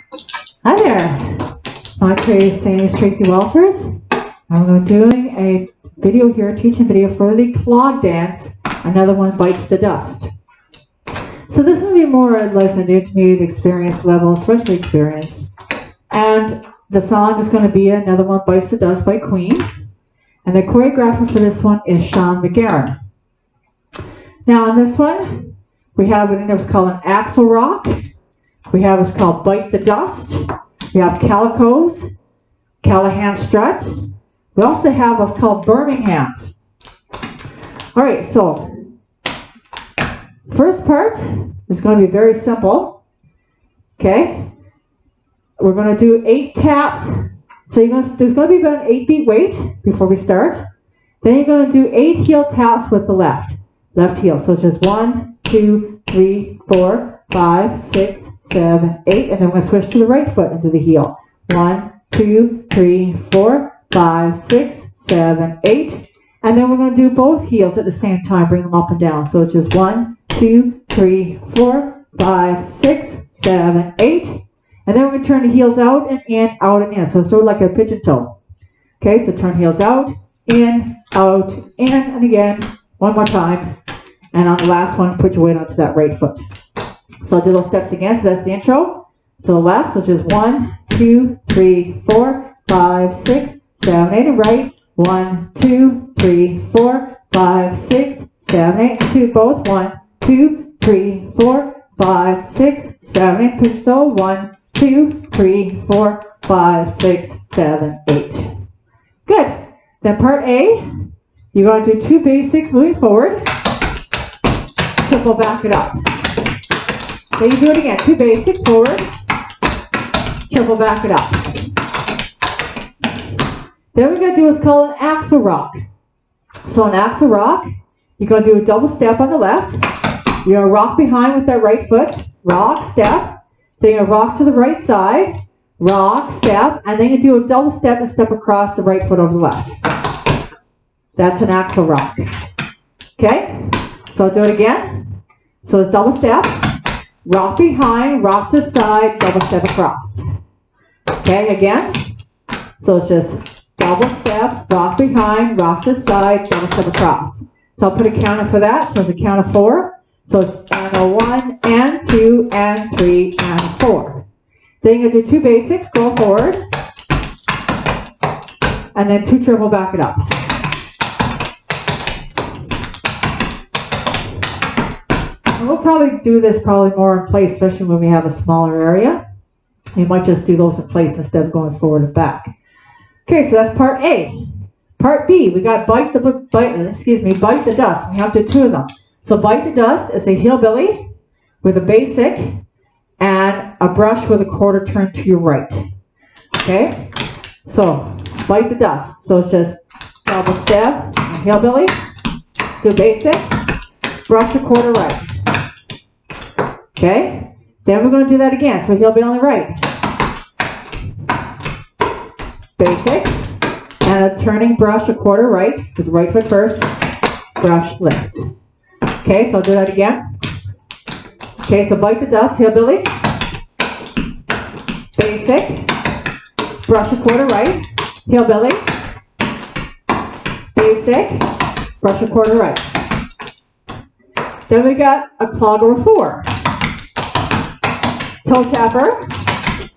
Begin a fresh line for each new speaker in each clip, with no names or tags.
Hi there. My name is Tracy Walters. I'm to doing a video here, teaching video for the clog dance. Another one bites the dust. So this will be more or less a new an intermediate experience level, especially experience. And the song is going to be Another One Bites the Dust by Queen. And the choreographer for this one is Shawn McEachern. Now on this one, we have what was called an axel rock. We have what's called Bite the Dust. We have Calicos, Callahan Strut. We also have what's called Birmingham's. All right, so first part is going to be very simple. Okay, we're going to do eight taps. So you're going to, there's going to be about an eight beat wait before we start. Then you're going to do eight heel taps with the left, left heel. So just one, two, three, four, five, six, seven, eight, and then we're going to switch to the right foot do the heel. One, two, three, four, five, six, seven, eight. And then we're going to do both heels at the same time, bring them up and down. So it's just one, two, three, four, five, six, seven, eight. And then we're going to turn the heels out and in, out and in. So sort of like a pigeon toe. Okay, so turn heels out, in, out, in, and again, one more time. And on the last one, put your weight onto that right foot. So I'll do those steps again. So that's the intro. So left, which is one, two, three, four, five, six, seven, eight, and right. One, two, three, four, five, six, seven, eight, two, both. One, two, three, four, five, six, seven, eight. Push the one, two, three, four, five, six, seven, eight. Good. Then part A, you're going to do two basics moving forward. Triple back it up. Then you do it again. Two basic, forward. Triple back it up. Then we're going to do what's called an axle rock. So an axle rock, you're going to do a double step on the left. You're going to rock behind with that right foot. Rock, step. So you're going to rock to the right side. Rock, step. And then you do a double step and step across the right foot over the left. That's an axle rock. Okay? So I'll do it again. So it's double step. Rock behind, rock to side, double step across. Okay, again. So it's just double step, rock behind, rock to side, double step across. So I'll put a counter for that. So it's a count of four. So it's and one, and two, and three, and four. Then to do two basics, go forward, and then two triple back it up. We'll probably do this probably more in place, especially when we have a smaller area. You might just do those in place instead of going forward and back. Okay, so that's part A. Part B, we got bite the bite, excuse me, bite the dust. We have to two of them. So bite the dust is a hillbilly with a basic and a brush with a quarter turn to your right. Okay, so bite the dust. So it's just double step, hillbilly, do basic, brush a quarter right. Okay? Then we're going to do that again. So he'll be on the right. Basic. And a turning brush a quarter right. With right foot first. Brush lift. Okay, so I'll do that again. Okay, so bite the dust, hillbilly. Basic. Brush a quarter right. Hillbilly. Basic. Brush a quarter right. Then we got a clog over four toe tapper,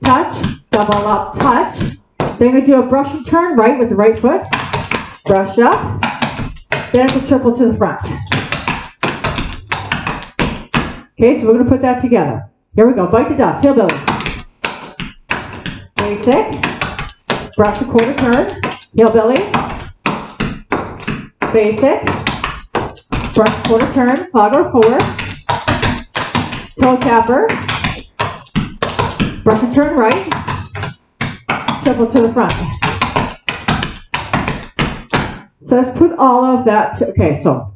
touch, double up, touch. Then we do a brush and turn right with the right foot, brush up, then it's a triple to the front. Okay, so we're going to put that together. Here we go, bite the dust, heel hillbilly. Basic, brush a quarter turn, heel hillbilly. Basic, brush quarter turn, or four, toe tapper, Brush and turn right. Triple to the front. So let's put all of that, to, okay, so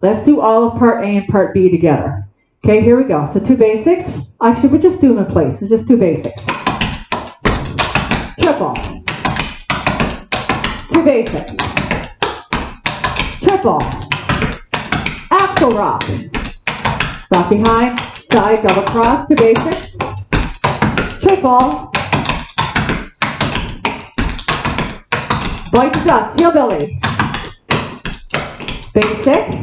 let's do all of part A and part B together. Okay, here we go. So two basics. Actually, we'll just do them in place. It's just two basics. Triple. Two basics. Triple. Axel rock. Rock behind, side, double cross, two basics baseball. Bite the dust, hillbilly. Basic.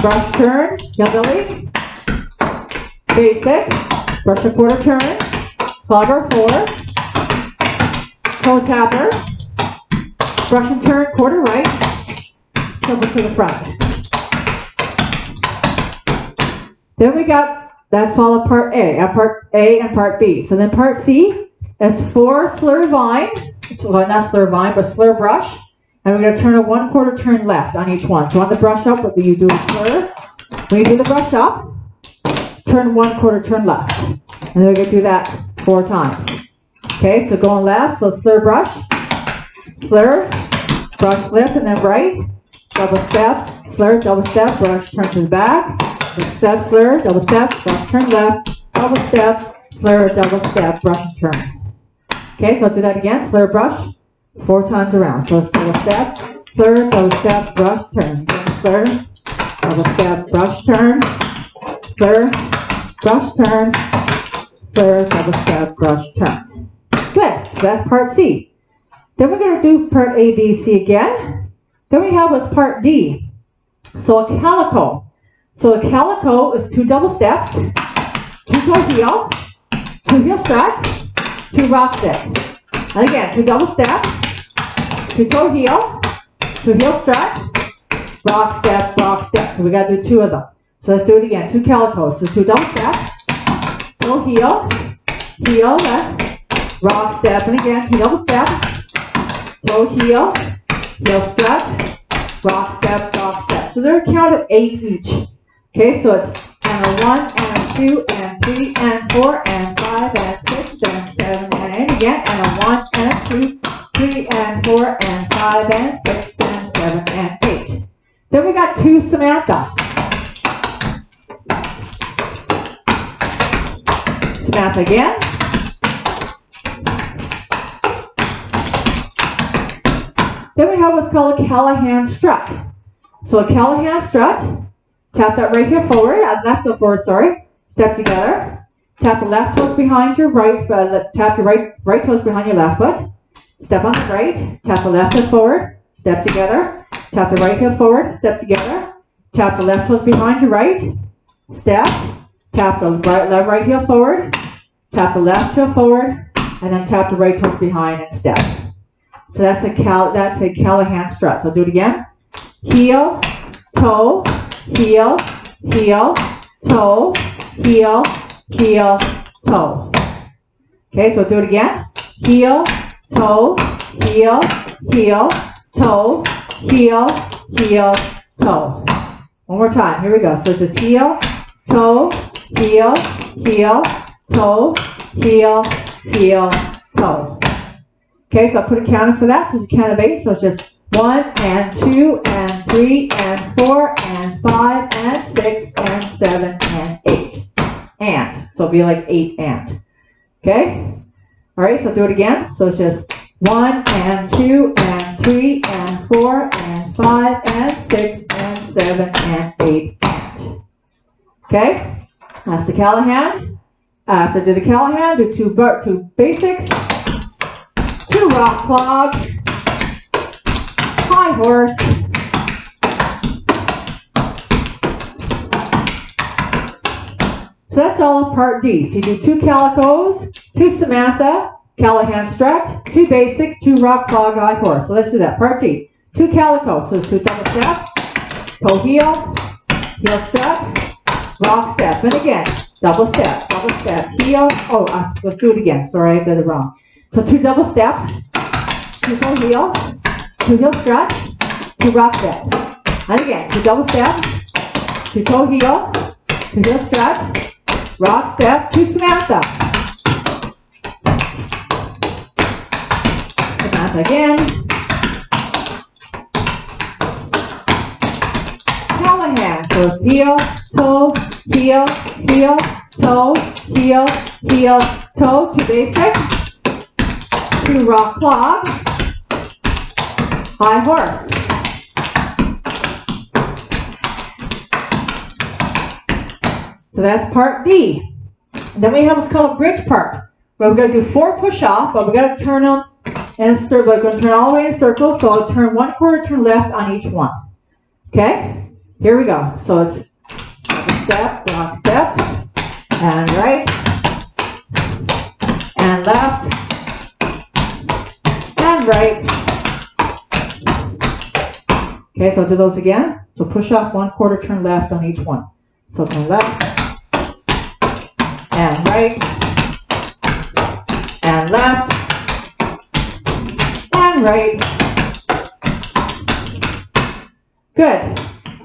Brush turn, hillbilly. Basic. Brush a quarter turn. Clogger four. Toe tapper. Brush and turn, quarter right. Over to the front. Then we got, that's followed part A, uh, part A and part B. So then part C is four slur vine, well, not slur vine, but slur brush. And we're going to turn a one quarter turn left on each one. So on the brush up, do you do a slur? When you do the brush up, turn one quarter turn left. And then we're going to do that four times. Okay, so going left, so slur brush, slur, brush flip, and then right, double step, slur, double step, brush, turn to the back, step, slur, double step, brush, turn left, double step, slur, double step, brush, turn. Okay, so do that again, slur, brush, four times around. So it's double step, slur, double step, brush, turn. Slur, double step, brush, turn, slur, brush, turn, slur, double step, brush, turn. Good, so that's part C. Then we're going to do part A, B, C again. Then we have what's part D. So a calico. So a calico is two double steps, two toe heel, two heel strut, two rock step. And again, two double steps, two toe heel, two heel strut, rock step, rock step. So we got to do two of them. So let's do it again. Two calicos. So two double steps, toe heel, heel left, rock step, and again, two double steps, toe heel, heel strut, rock step, rock step. So they're a count of eight each. Okay, so it's and a one, and a two, and three, and four, and five, and six, and seven, and eight again, and a one, and a two, three, and four, and five, and six, and seven, and eight. Then we got two Samantha. Samantha again. Then we have what's called a Callahan strut. So a Callahan strut, tap that right here forward, left to forward, sorry. Step together. Tap the left toes behind your right, uh, tap your right, right toes behind your left foot. Step on the right, tap the left foot forward, step together. Tap the right heel forward, step together. Tap the left toes behind your right, step. Tap the right, left, right heel forward, tap the left heel forward, and then tap the right toes behind and step. So that's a Cal, that's a Callahan strut. So I'll do it again. Heel, toe, heel, heel, toe, heel, heel, toe. Okay, so do it again. Heel, toe, heel, heel, toe, heel, heel, toe. One more time. Here we go. So just heel, toe, heel, heel, toe, heel, heel, toe. Okay, so I'll put a counter for that. So it's a count of eight. So it's just one and two and three and four and five and six and seven and eight. And. So it'll be like eight and. Okay? Alright, so do it again. So it's just one and two and three and four and five and six and seven and eight and. Okay? That's the Callahan. After do the Callahan, do two, two basics two rock clog, high horse, So that's all of part D. So you do two calicos, two Samantha, Callahan strut, two basics, two rock clog, high horse. So let's do that. Part D. Two calicos. So two double step, toe heel, heel step, rock step. And again, double step, double step, heel. Oh, uh, let's do it again. Sorry, I did it wrong. So two double step, two toe heel, two heel strut, two rock step. And again, two double step, two toe heel, two heel strut, rock step, two Samantha. Samantha again. Callahan, so heel, toe, heel, heel, toe, heel, heel, toe, two basic two rock clogs, high horse. So that's part B. Then we have what's called a bridge part. Where we're going to do four push-off, but we're going to turn them in a circle. We're going to turn all the way in a circle. So I'll turn one quarter turn left on each one. Okay? Here we go. So it's step, block step, and right, and left, and right. Okay, so do those again. So push off one quarter turn left on each one. So turn left, and right, and left, and right. Good.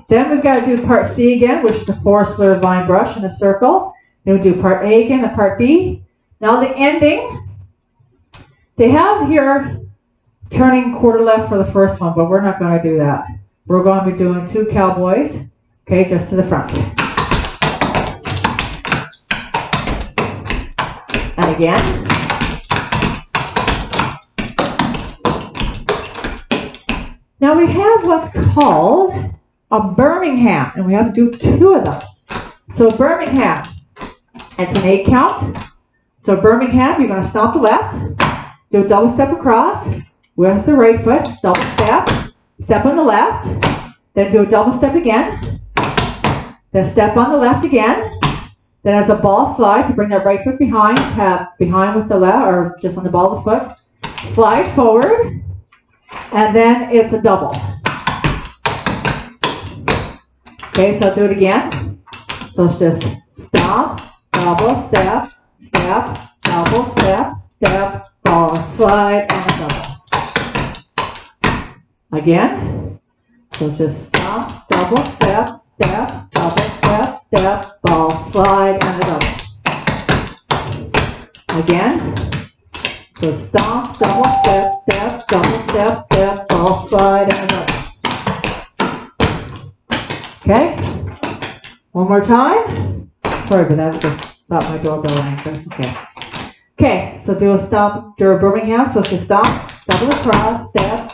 Then we've got to do part C again, which is the four slur vine brush in a circle. Then we do part A again and part B. Now the ending, they have here turning quarter left for the first one, but we're not going to do that. We're going to be doing two cowboys, okay, just to the front. And again. Now we have what's called a Birmingham, and we have to do two of them. So Birmingham, it's an eight count. So Birmingham, you're going to stomp the left, do a double step across with the right foot, double step, step on the left, then do a double step again, then step on the left again, then as a ball slides, bring that right foot behind, tap behind with the left, or just on the ball of the foot, slide forward, and then it's a double. Okay, so I'll do it again. So it's just stop, double, step, step, double, step, step, ball, slide, and double. Again. So just stop, double, step, step, double, step, step, ball, slide, and a double. Again. So stop, double, step, step, double, step, step, ball, slide, and a double. Okay? One more time. Sorry, but that just stopped my doorbell. That's okay. Okay, so do a stop, do a Birmingham. So a stop, double across, step,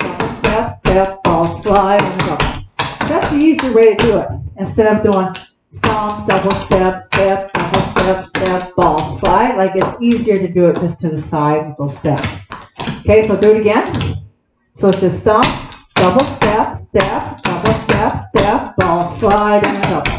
step, ball, slide, and double. That's the easy way to do it. Instead of doing stomp, double step, step, double step, step, ball, slide. Like it's easier to do it just to the side with those steps. Okay, so do it again. So it's just stomp, double step, step, double step, step, ball, slide, and double.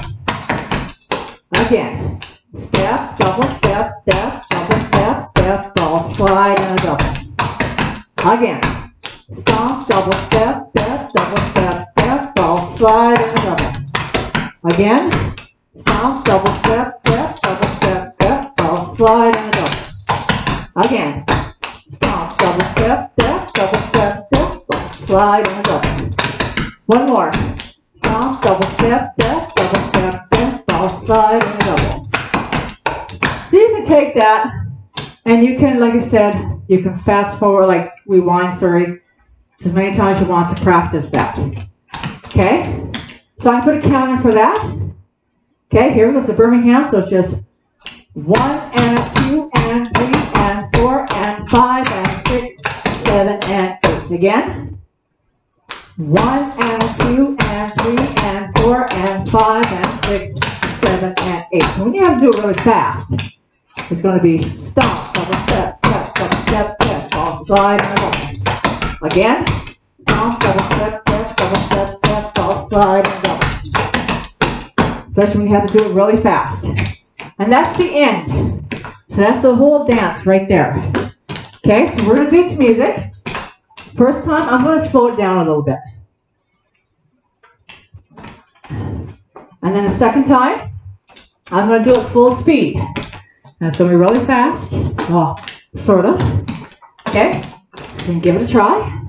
Again. Step, double step, step, double step, step, ball, slide, and double. Again. Stomp, double step, step, double step, step, ball, slide, and double. Again. Stomp, double step, step, double step, step, ball, slide, and double. Again. Stomp, double step, step, double step, step, ball, slide, and double. One more. Stomp, double step, step, double step, step, ball, slide, and double. So you can take that and you can, like I said, you can fast forward, like rewind, sorry, as many times you want to practice that. Okay? So I put a counter for that. Okay, here goes the Birmingham, so it's just one and two and three and four and five and six, seven and eight. Again. One and two and three and four and five and six, seven and eight. So when you have to do it really fast, it's going to be stomp, double step, step, double step, step, ball slide, and. Again, double step, step, double step, step, ball slide, and double. Especially when you have to do it really fast. And that's the end. So that's the whole dance right there. Okay, so we're going to do it to music. First time, I'm going to slow it down a little bit. And then the second time, I'm going to do it full speed. It's going to be really fast. Oh, well, sort of. Okay, can give it a try.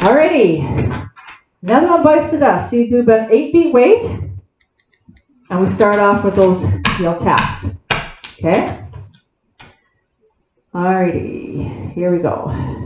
Alrighty. Another one bites the dust. So you do about 8 beat weight. And we start off with those heel taps. Okay? Alrighty, here we go.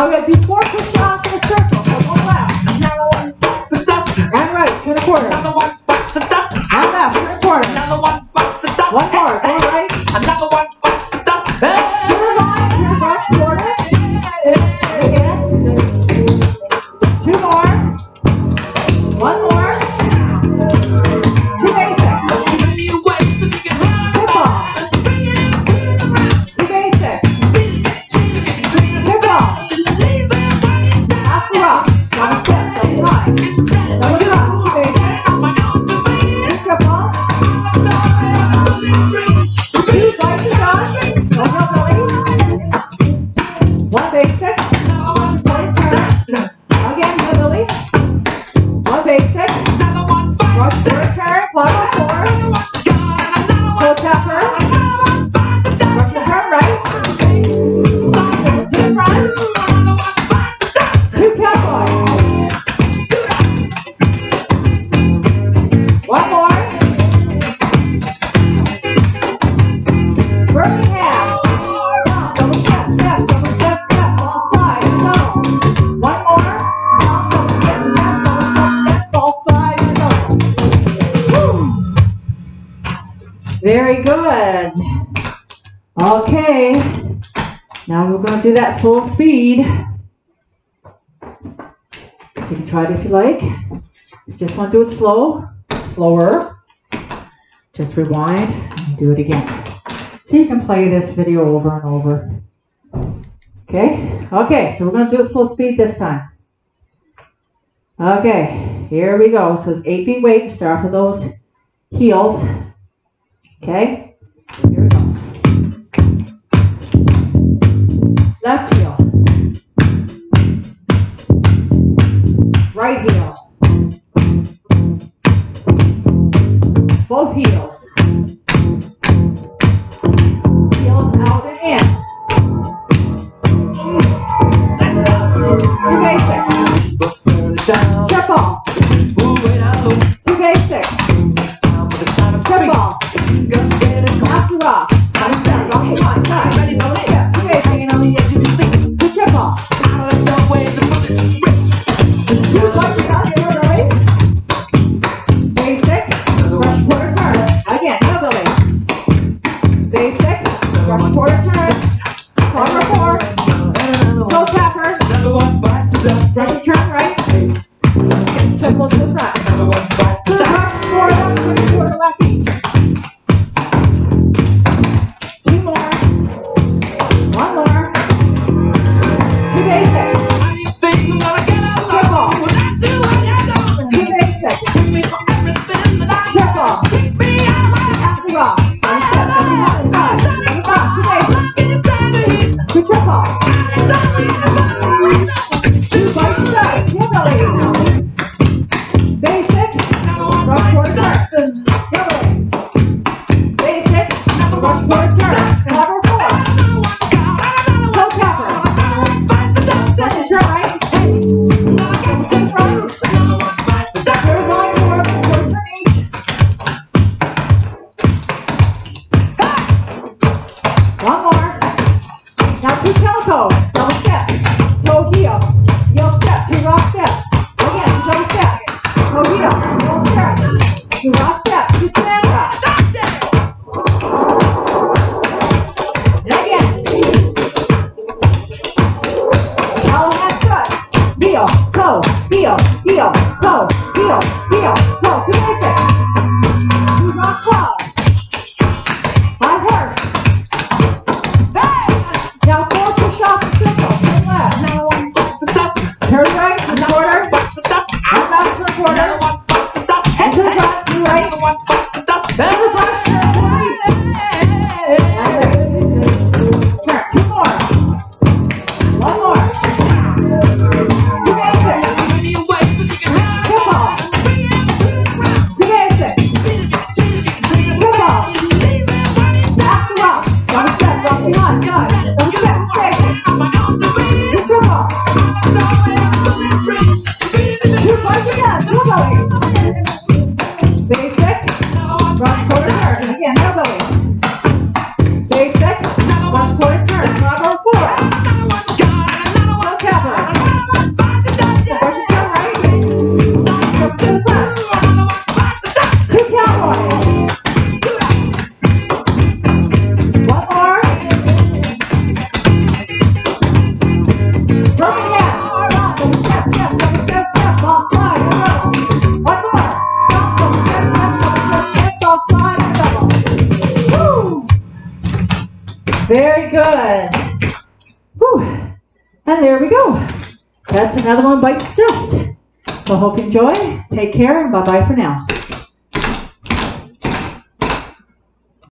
Now we are before Very good. Okay. Now we're going to do that full speed. So you can try it if you like. Just want to do it slow, slower. Just rewind and do it again. So you can play this video over and over. Okay, okay, so we're going to do it full speed this time. Okay, here we go. So it's eight feet weight. Start with those heels. Okay, here we go. Left heel. Right heel. Both heels. So hope you enjoy. Take care and bye bye for now.